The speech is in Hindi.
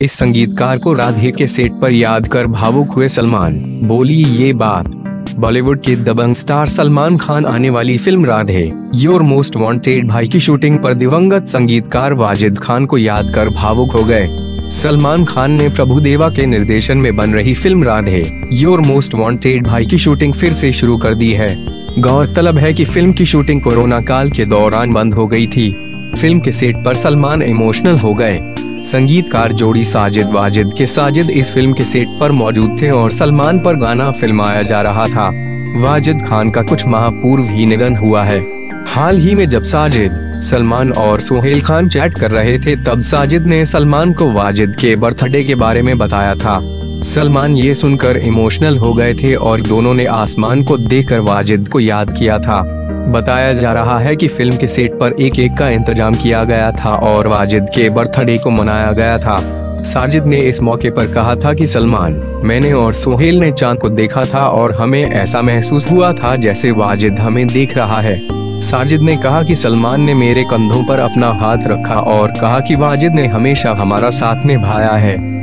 इस संगीतकार को राधे के सेट पर याद कर भावुक हुए सलमान बोली ये बात। बॉलीवुड के दबंग स्टार सलमान खान आने वाली film Radhe, your most wanted Bhai की शूटिंग पर दिवंगत संगीतकार वाजिद खान को याद कर भावुक हो गए। सलमान खान ने प्रभु देवा के निर्देशन में बन रही film Radhe, your most wanted Bhai की शूटिंग फिर से शुरू कर दी है। गौरतलब है कि फ़िल्म की शूटिंग कोरोना काल के दौरान बंद हो गई थी। फ़िल्म के सेट पर सलमान इमोशनल हो गए। संगीतकार जोड़ी साजिद वाजिद के साजिद इस फ़िल्म के सेट पर मौजूद थे और सलमान पर गाना फिल्माया जा रहा था। वाजिद खान का कुछ माह पूर्व ही निधन हुआ है। हाल ही में जब साजिद, सलमान और सोहेल खान चैट कर रहे थे, तब साजिद ने सलमान को वाजिद के बर्थडे के बारे में बताया था। सलमान ये सुनकर इमोशनल हो गए थे और दोनों ने आसमान को देखकर वाजिद को याद किया था। बताया जा रहा है कि फ़िल्म के सेट पर एक एक का इंतज़ाम किया गया था और वाजिद के बर्थडे को मनाया गया था। साजिद ने इस मौके पर कहा था कि, सलमान, मैंने और सोहेल ने चाँद को देखा था और हमें ऐसा महसूस हुआ था जैसे वाजिद हमें देख रहा है। साजिद ने कहा कि, सलमान ने मेरे कंधों पर अपना हाथ रखा और कहा कि वाजिद ने हमेशा हमारा साथ निभाया है।